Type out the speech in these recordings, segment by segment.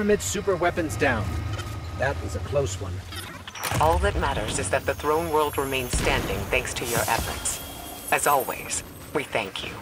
Pyramid super weapons down. That was a close one. All that matters is that the throne world remains standing thanks to your efforts. As always, we thank you.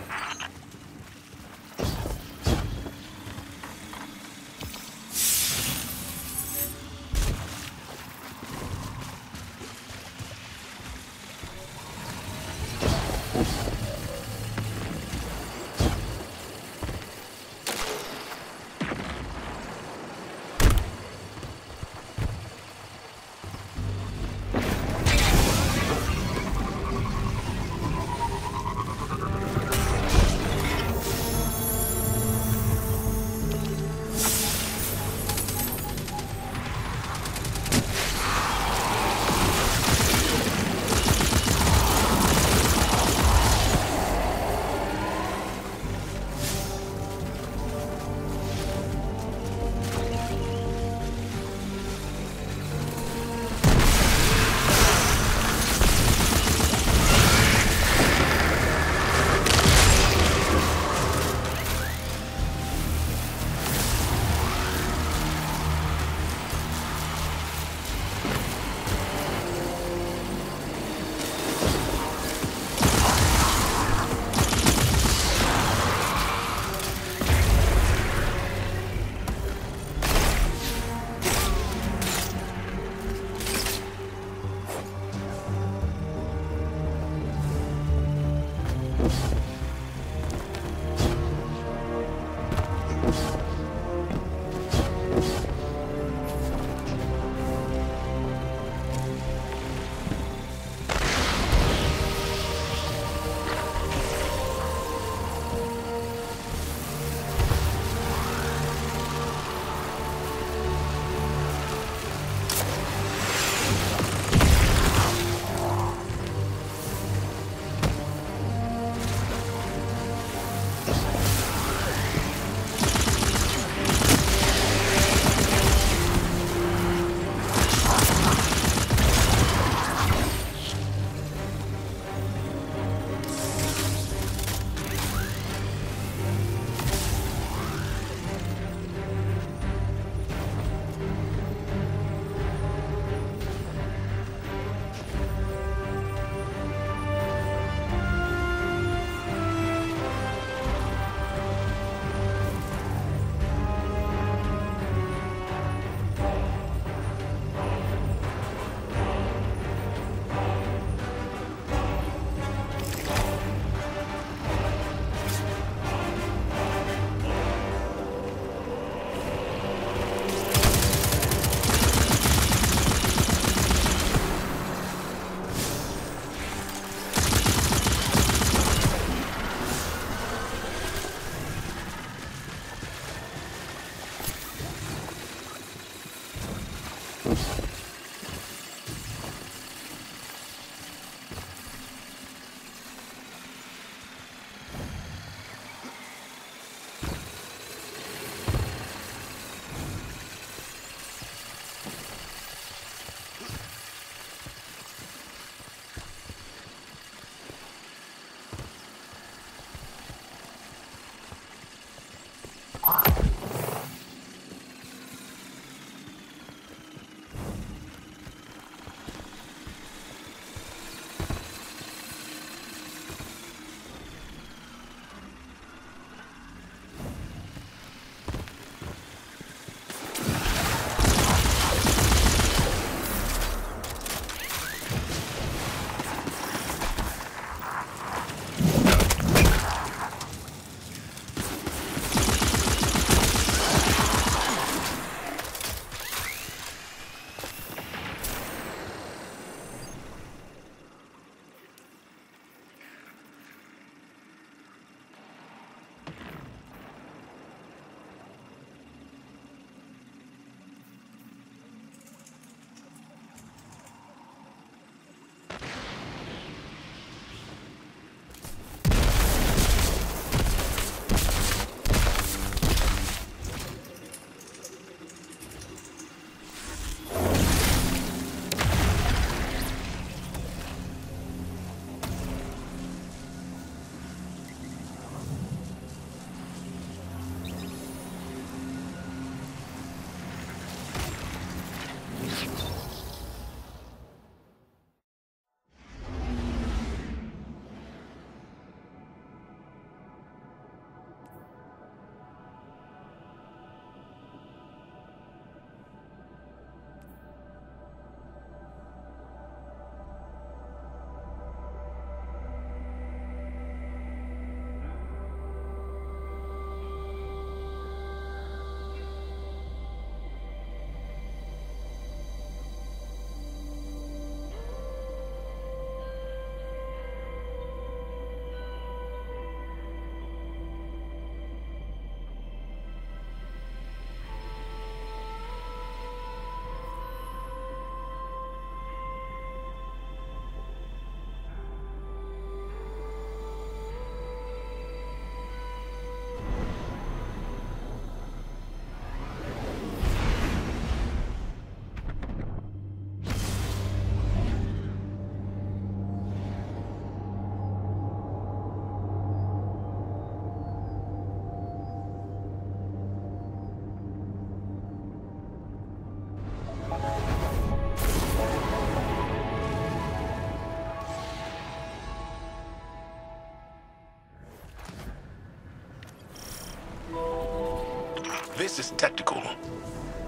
Axis Tactical.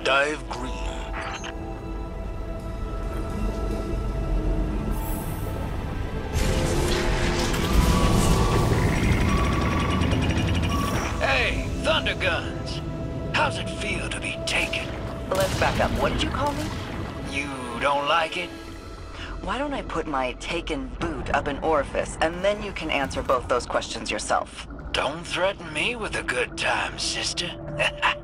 Dive green. Hey, Thunder Guns. How's it feel to be taken? Let's back up. What did you call me? You don't like it? Why don't I put my taken boot up an orifice, and then you can answer both those questions yourself. Don't threaten me with a good time, sister.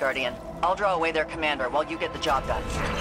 Guardian. I'll draw away their commander while you get the job done.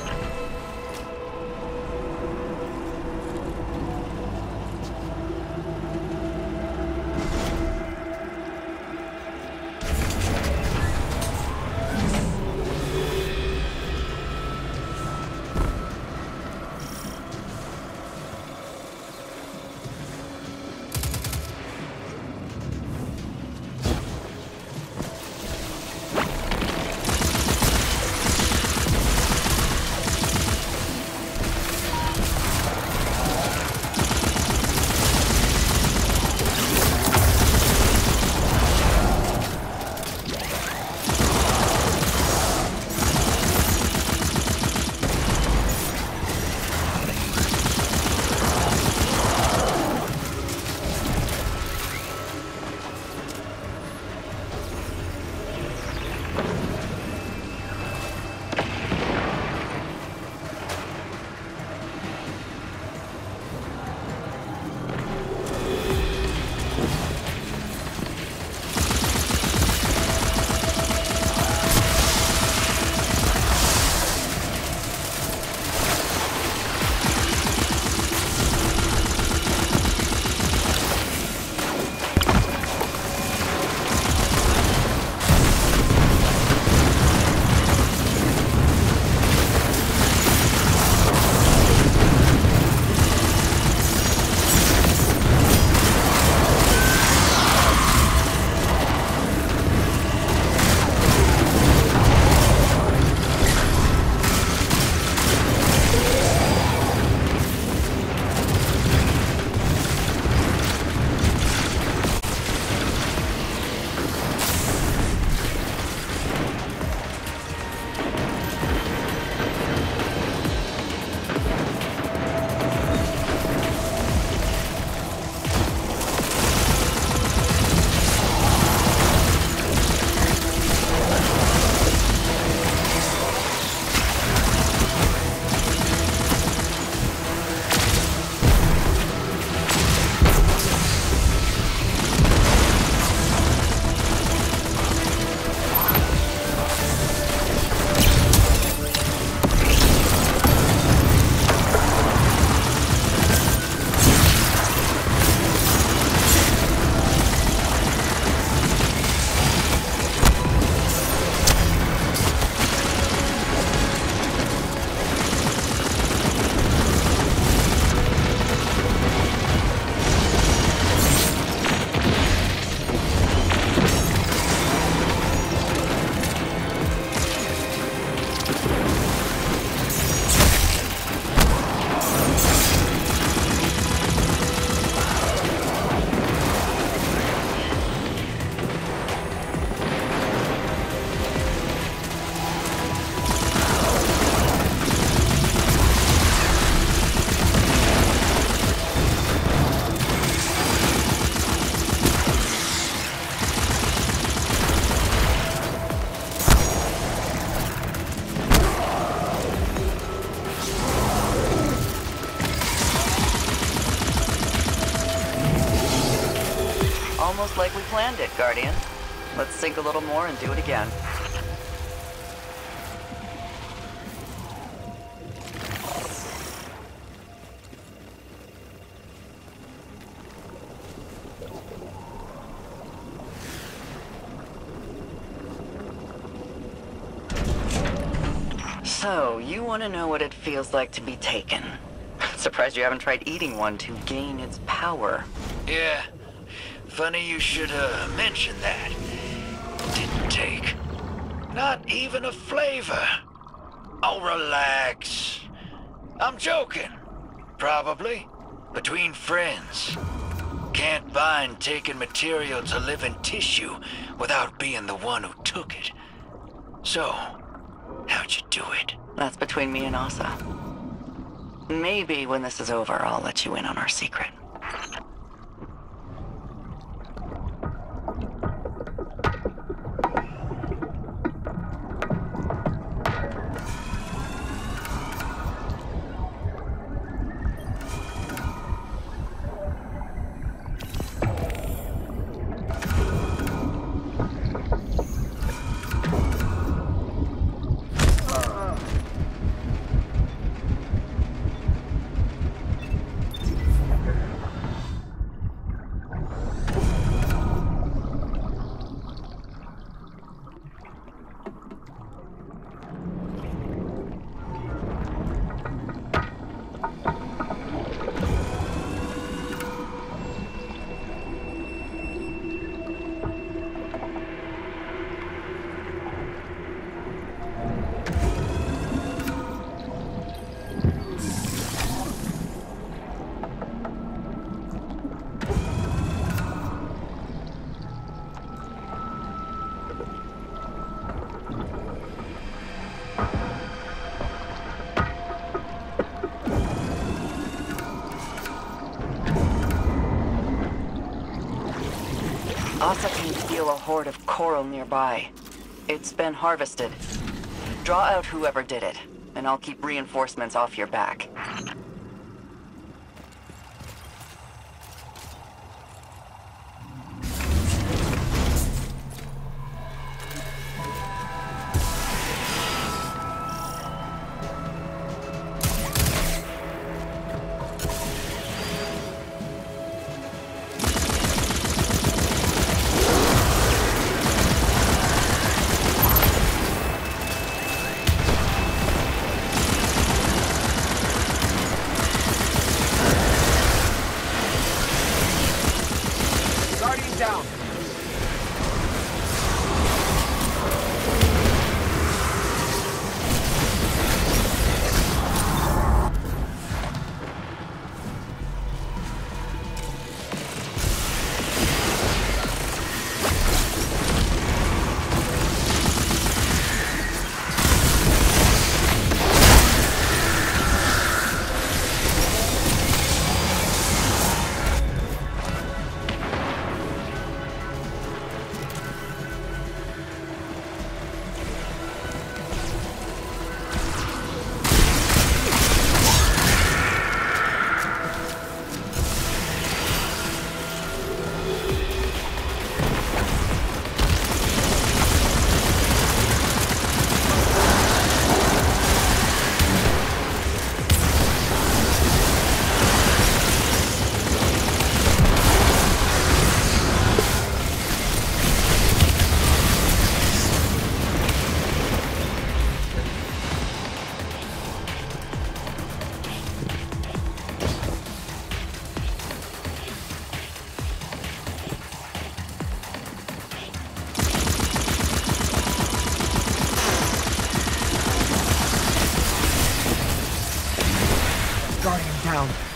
Sink a little more and do it again. So, you want to know what it feels like to be taken. Surprised you haven't tried eating one to gain its power. Yeah. Funny you should uh, mention that. Not even a flavor. Oh, relax. I'm joking. Probably. Between friends. Can't bind taken material to living tissue without being the one who took it. So, how'd you do it? That's between me and Ahsa. Maybe when this is over, I'll let you in on our secret. Horde of coral nearby. It's been harvested. Draw out whoever did it, and I'll keep reinforcements off your back. Down.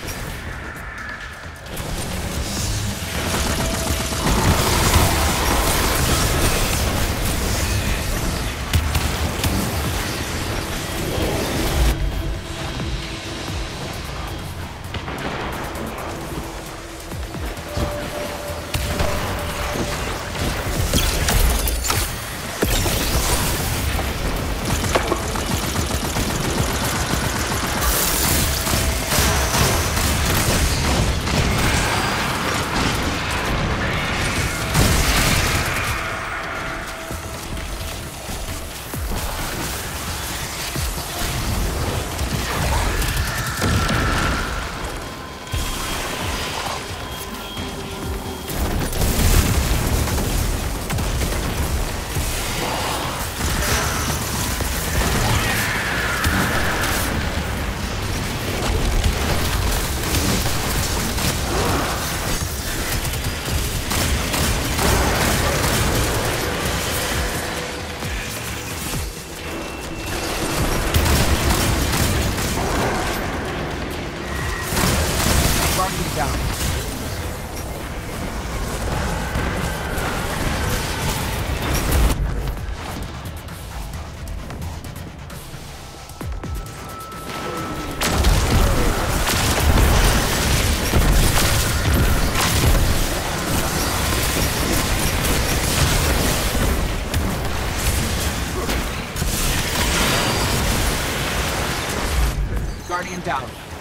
Down.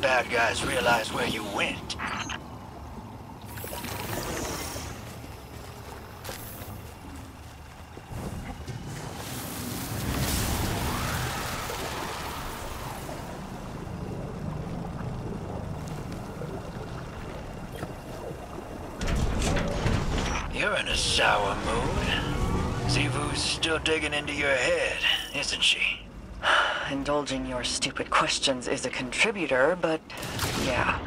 Bad guys realize where you went. You're in a sour mood. Xivu's still digging into your head, isn't she? Indulging your stupid questions is a contributor, but yeah,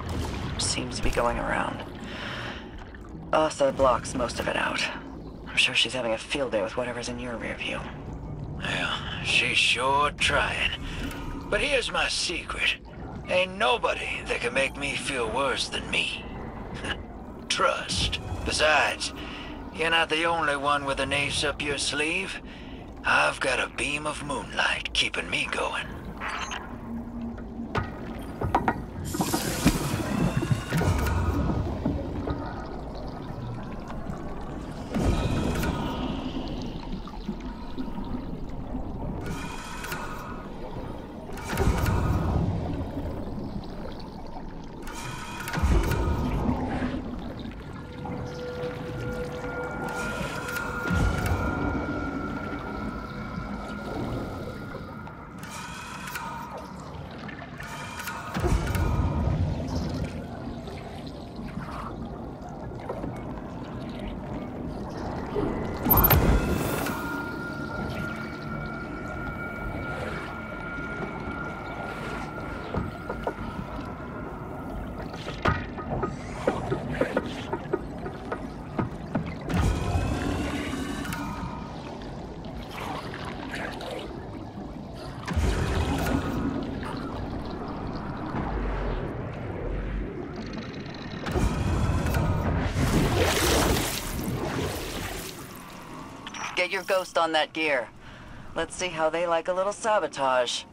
seems to be going around. Ahsa blocks most of it out. I'm sure she's having a field day with whatever's in your rear view. Well, she's sure trying. But here's my secret. Ain't nobody that can make me feel worse than me. Trust. Besides, you're not the only one with an ace up your sleeve. I've got a beam of moonlight keeping me going. Your ghost on that gear. Let's see how they like a little sabotage.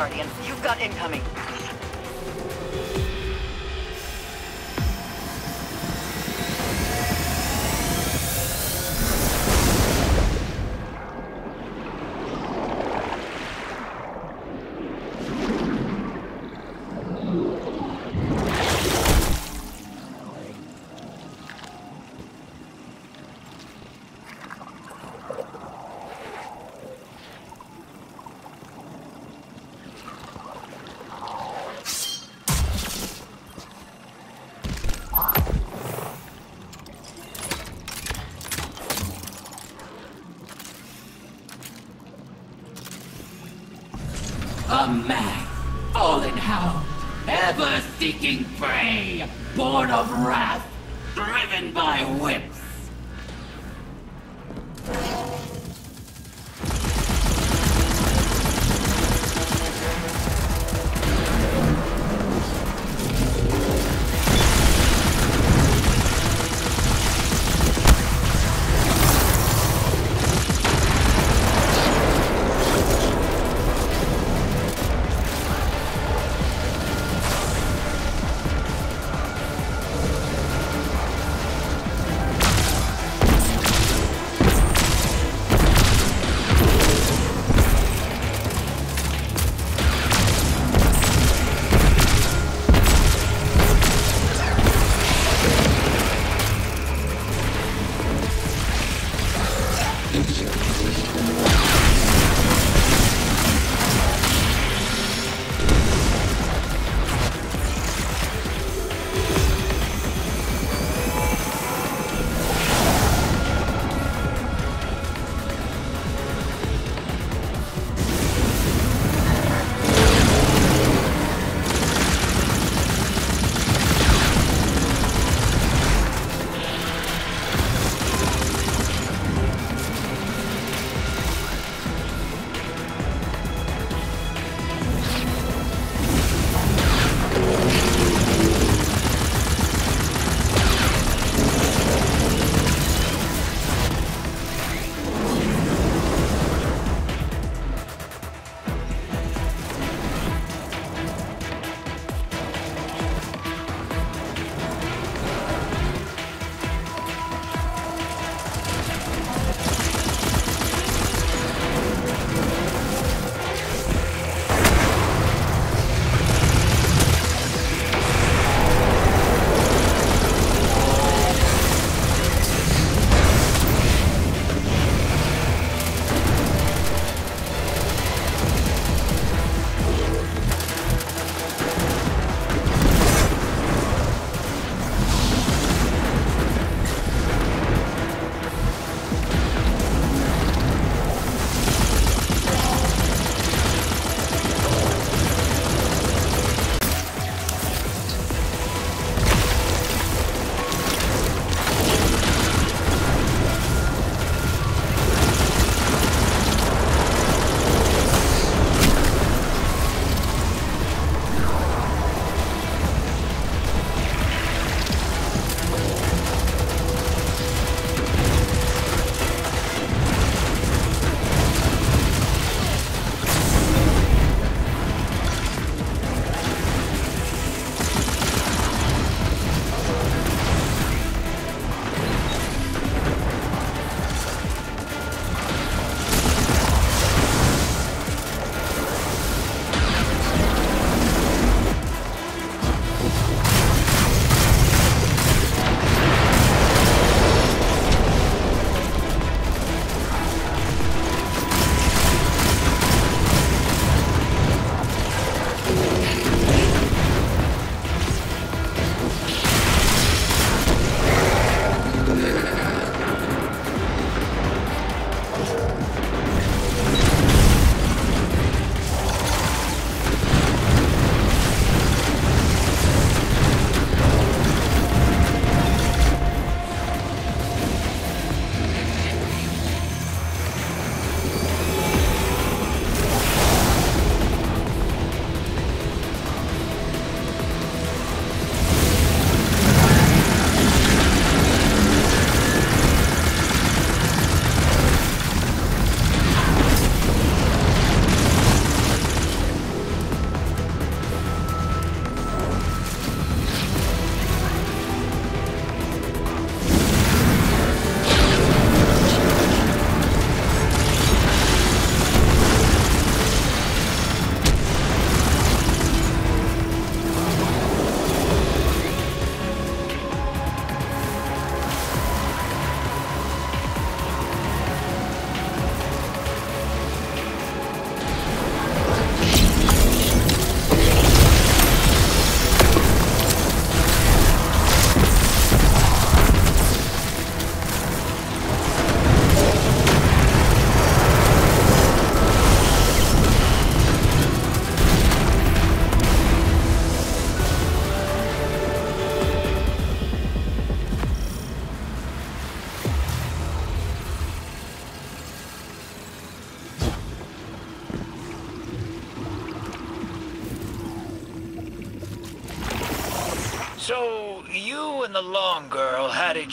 Guardian. You've got incoming. Seeking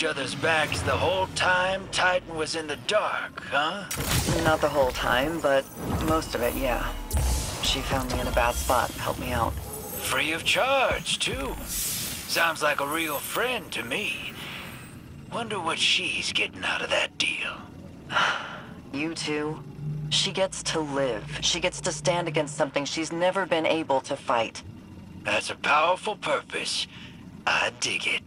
other's backs the whole time Titan was in the dark, huh? Not the whole time, but most of it, yeah. She found me in a bad spot, helped me out. Free of charge, too. Sounds like a real friend to me. Wonder what she's getting out of that deal. You too? She gets to live. She gets to stand against something she's never been able to fight. That's a powerful purpose. I dig it.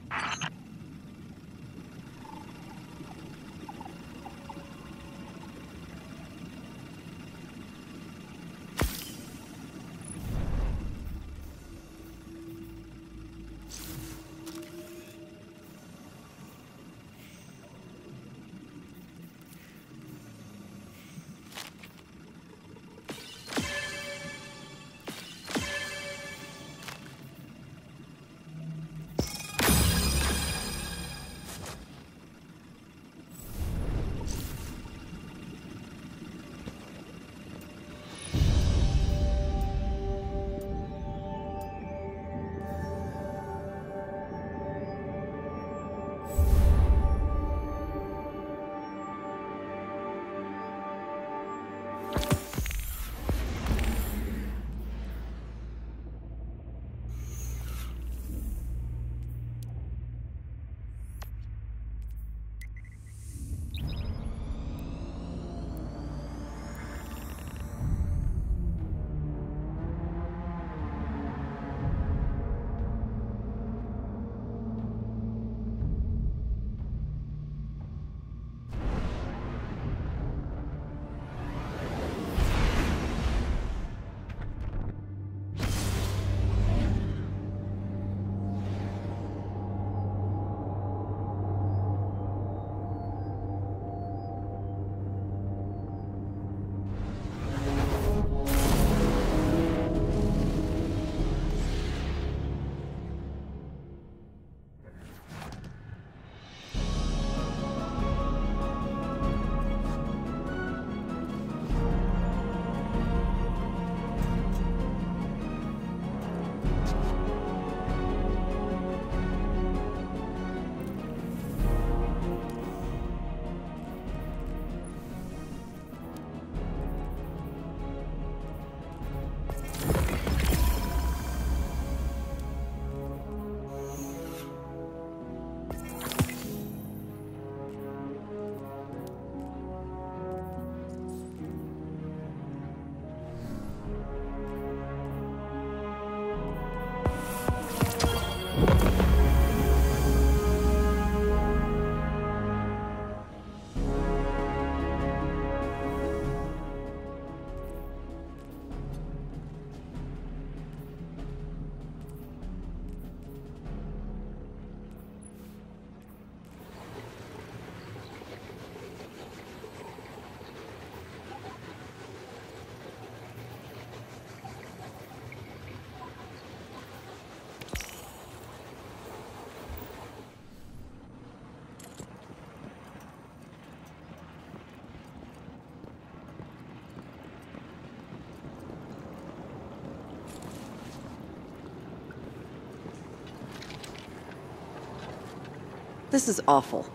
This is awful.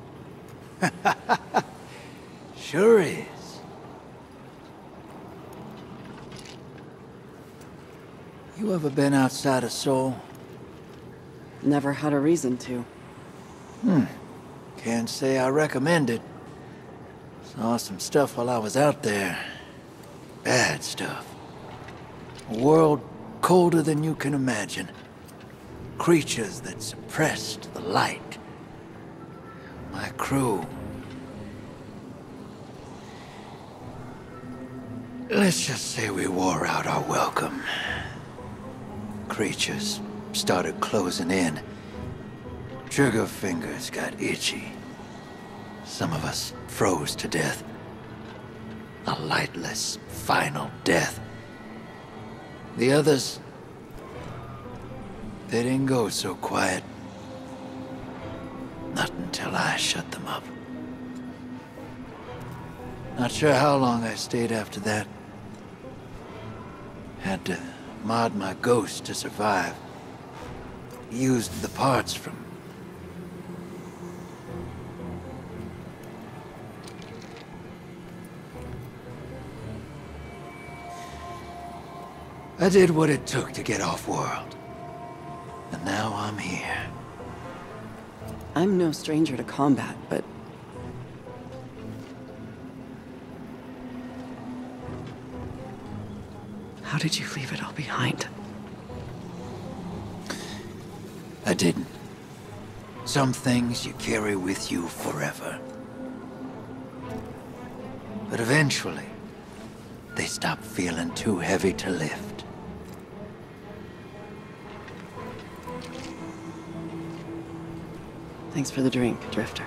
Sure is. You ever been outside of Sol? Never had a reason to. Hmm. Can't say I recommend it. Saw some stuff while I was out there. Bad stuff. A world colder than you can imagine. Creatures that suppressed the light. My crew. Let's just say we wore out our welcome. Creatures started closing in. Trigger fingers got itchy. Some of us froze to death. A lightless, final death. The others, they didn't go so quiet. Until I shut them up. Not sure how long I stayed after that. Had to mod my ghost to survive. used the parts from... I did what it took to get off-world. And now I'm here. I'm no stranger to combat, but... How did you leave it all behind? I didn't. Some things you carry with you forever. But eventually, they stop feeling too heavy to lift. Thanks for the drink, Drifter.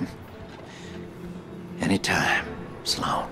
Anytime, Sloane.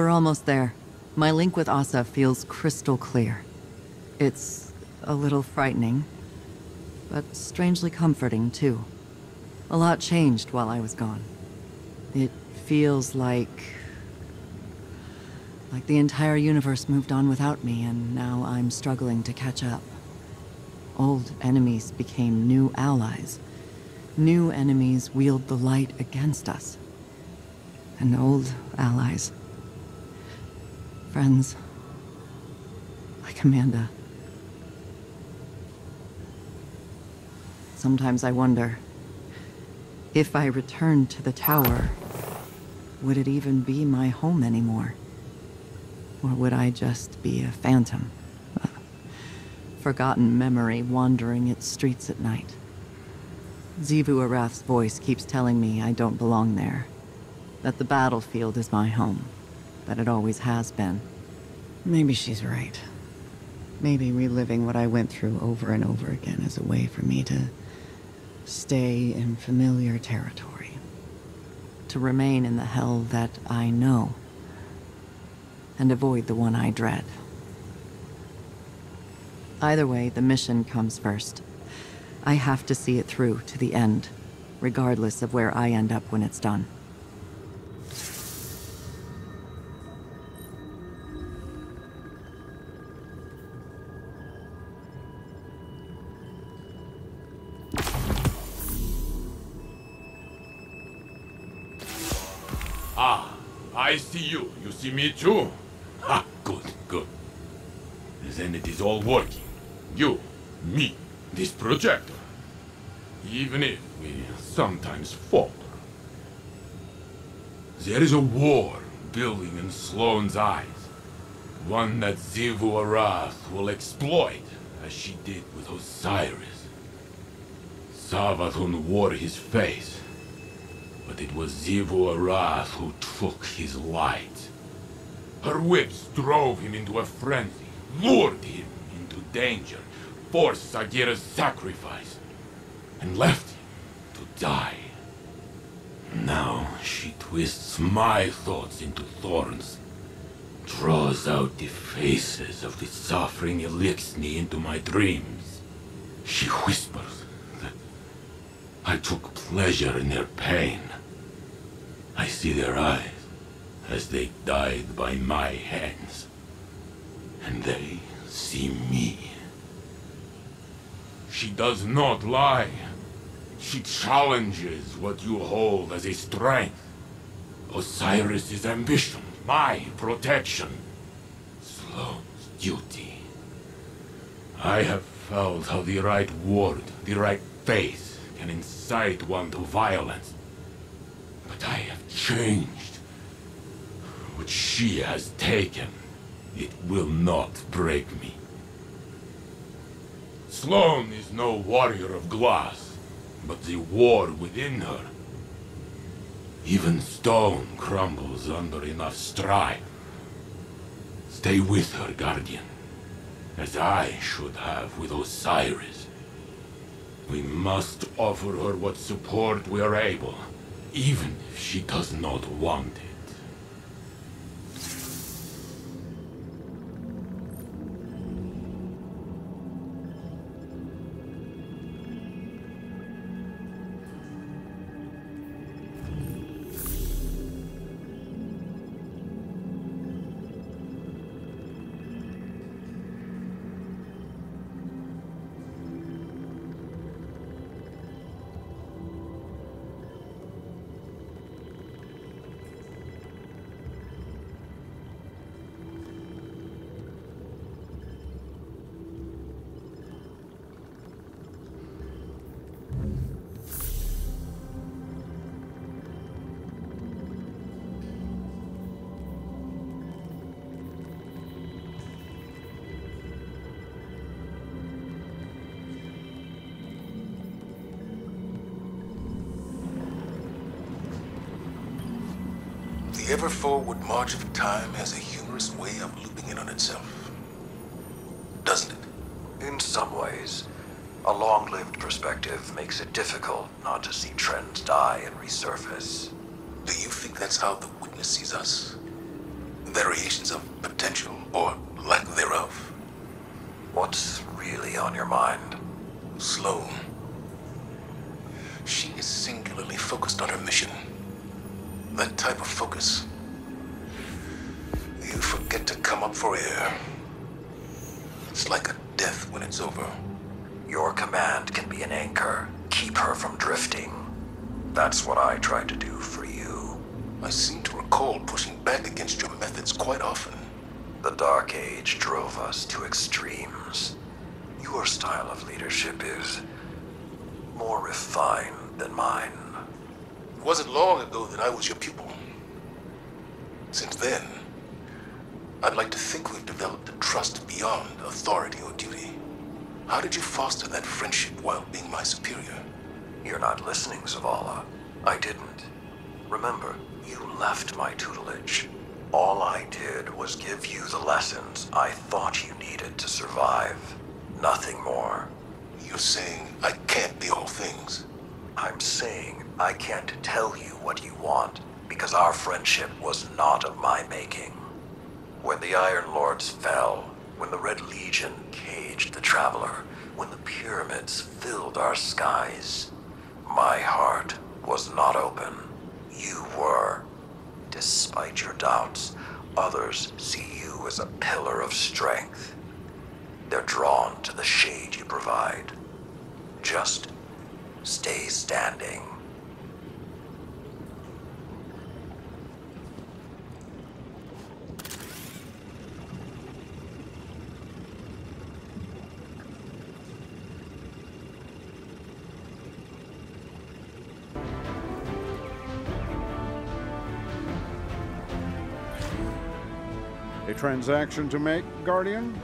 We're almost there. My link with Ahsa feels crystal clear. It's a little frightening, but strangely comforting, too. A lot changed while I was gone. It feels like... like the entire universe moved on without me, and now I'm struggling to catch up. Old enemies became new allies. New enemies wield the light against us. And old allies friends. Like Amanda. Sometimes I wonder, if I returned to the tower, would it even be my home anymore? Or would I just be a phantom? A forgotten memory wandering its streets at night. Xivu Arath's voice keeps telling me I don't belong there. That the battlefield is my home that it always has been. Maybe she's right. Maybe reliving what I went through over and over again is a way for me to stay in familiar territory. to remain in the hell that I know, and avoid the one I dread. Either way, the mission comes first. I have to see it through to the end, regardless of where I end up when it's done. You. You see me too? Ha, good, good. Then it is all working. You, me, this projector. Even if we sometimes falter. There is a war building in Sloane's eyes. One that Xivu Arath will exploit, as she did with Osiris. Savathun wore his face, but it was Xivu Arath who took his light. Her whips drove him into a frenzy, lured him into danger, forced Sagira's sacrifice, and left him to die. Now she twists my thoughts into thorns, draws out the faces of the suffering Eliksni into my dreams. She whispers that I took pleasure in their pain. I see their eyes as they died by my hands. And they see me. She does not lie. She challenges what you hold as a strength. Osiris's ambition, my protection. Sloane's duty. I have felt how the right word, the right face, can incite one to violence. But I have changed. What she has taken, it will not break me. Sloane is no warrior of glass, but the war within her. Even stone crumbles under enough strife. Stay with her, Guardian, as I should have with Osiris. We must offer her what support we are able, even if she does not want it. The ever-forward march of time has a humorous way of looping in on itself. Doesn't it? In some ways. A long-lived perspective makes it difficult not to see trends die and resurface. Do you think that's how the witness sees us? Variations of potential, or ago that I was your pupil. Since then, I'd like to think we've developed a trust beyond authority or duty. How did you foster that friendship while being my superior? You're not listening, Zavala. I didn't. Remember, you left my tutelage. All I did was give you the lessons I thought you needed to survive. Nothing more. You're saying I can't be all things? I'm saying I can't tell you what you want, because our friendship was not of my making. When the Iron Lords fell, when the Red Legion caged the Traveler, when the pyramids filled our skies, my heart was not open. You were. Despite your doubts, others see you as a pillar of strength. They're drawn to the shade you provide. Just stay standing. Transaction to make, Guardian?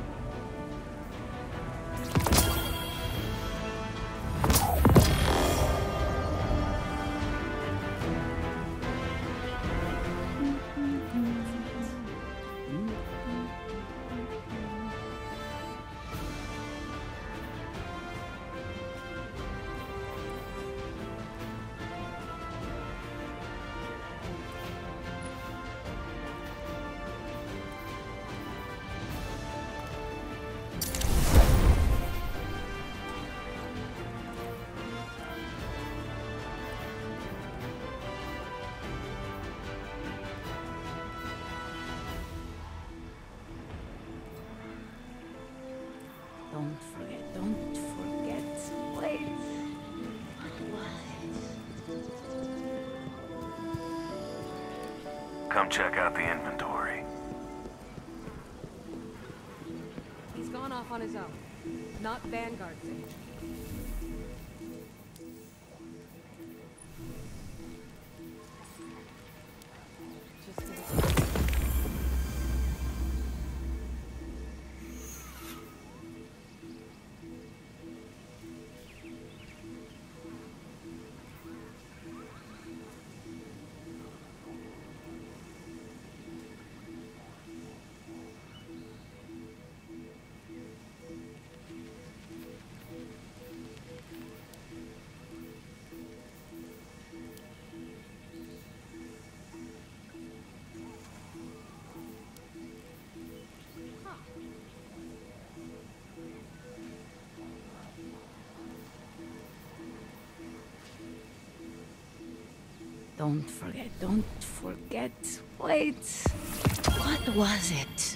Check out the inventory. He's gone off on his own. Not Vanguard's agent. Don't forget, don't forget. Wait. What was it?